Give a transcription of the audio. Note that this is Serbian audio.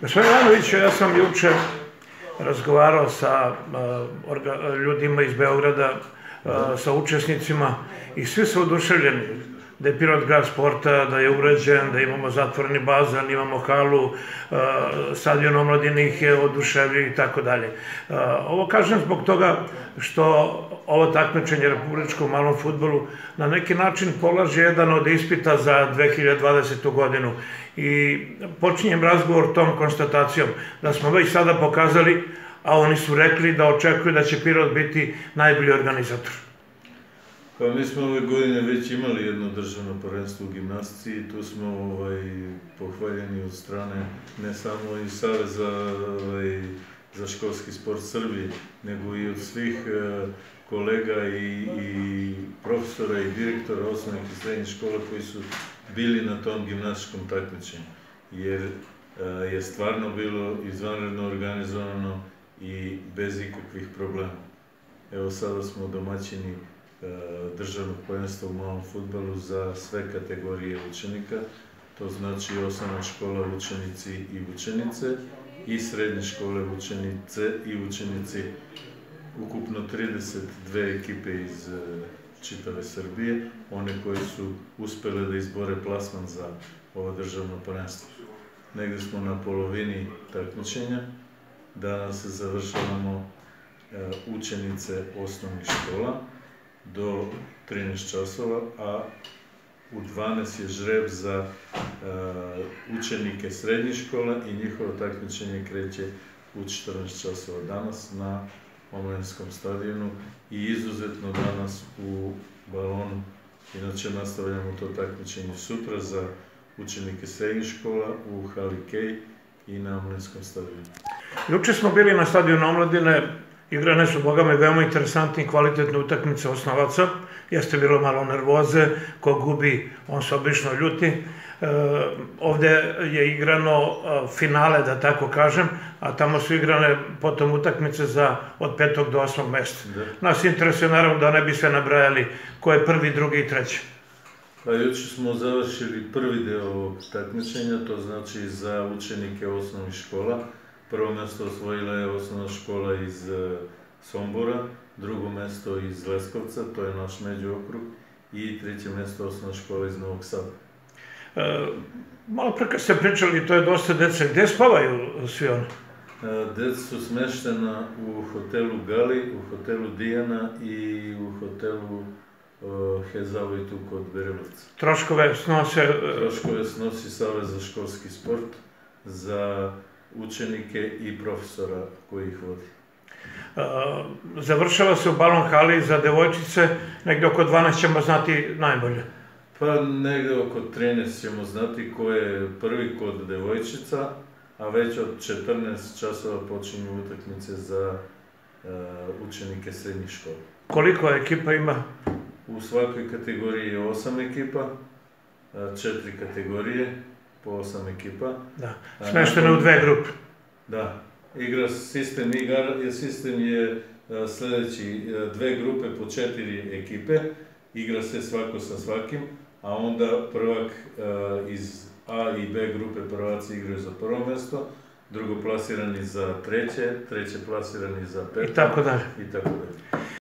Gospodin Ivanović, ja sam juče razgovarao sa ljudima iz Beograda, sa učesnicima i svi su oduševljeni da je Pirot grad sporta, da je urađen, da imamo zatvoreni bazan, imamo halu, stadion omladine ih je oduševio i tako dalje. Ovo kažem zbog toga što ovo takmičenje republičkom malom futbolu na neki način polaže jedan od ispita za 2020. godinu i počinjem razgovor tom konstatacijom da smo već sada pokazali, a oni su rekli da očekuju da će Pirot biti najbolji organizator. Pa mi smo ove godine već imali jedno državno prvenstvo u gimnastici i tu smo ovaj, pohvaljeni od strane ne samo i Saveza ovaj, za školski sport Srbije, nego i od svih eh, kolega i, i profesora i direktora osnovnih i srednjih škola koji su bili na tom gimnastičkom takmičenju. Jer eh, je stvarno bilo izvanredno organizovano i bez ikakvih problema. Evo sada smo domaćini državnog prvenstva u malom futbalu za sve kategorije učenika, to znači osnovna škola učenici i učenice i srednje škole učenice i učenici, ukupno 32 ekipe iz e, čitave Srbije, one koje su uspele da izbore plasman za ovo državno prvenstvo. Negde smo na polovini takmičenja, danas završavamo e, učenice osnovnih škola, do 13 časova, a u 12 je žreb za uh, učenike srednje škole i njihovo takmičenje kreće u 14 časova danas na Omlenskom stadionu i izuzetno danas u balonu. Inače nastavljamo to takmičenje sutra za učenike srednjih škola u Hali Kej i na Omlenskom stadionu. Juče smo bili na stadionu Omladine, Igrane su, boga me, veoma interesantne i kvalitetne utakmice osnovaca. Jeste bilo malo nervoze, ko gubi, on se obično ljuti. E, ovde je igrano e, finale, da tako kažem, a tamo su igrane potom utakmice za od petog do osmog mesta. Da. Nas interesuje naravno da ne bi sve nabrajali ko je prvi, drugi i treći. Pa juče smo završili prvi deo takmičenja, to znači za učenike osnovnih škola Prvo mesto osvojila je osnovna škola iz e, Sombora, drugo mesto iz Leskovca, to je naš međuokrug, i treće mesto osnovna škola iz Novog Sada. E, malo pre kad ste pričali, to je dosta deca. Gde spavaju svi oni? E, deca su smeštena u hotelu Gali, u hotelu Dijana i u hotelu uh, Hezavo i tu kod Berelovca. Troškove snose... Troškove snosi Savez za školski sport za učenike i profesora koji ih vodi. Završava se u balon hali za devojčice, negde oko 12 ćemo znati najbolje. Pa negde oko 13 ćemo znati ko je prvi kod devojčica, a već od 14 časova počinju utakmice za uh, učenike srednjih škola. Koliko ekipa ima? U svakoj kategoriji je 8 ekipa, četiri kategorije, po osam ekipa. Da, smeštene u dve grupe. Da, igra sistem, igra, sistem je sledeći, dve grupe po četiri ekipe, igra se svako sa svakim, a onda prvak iz A i B grupe prvaci igraju za prvo mesto, drugo plasirani za treće, treće plasirani za peto. I tako dalje. I tako dalje.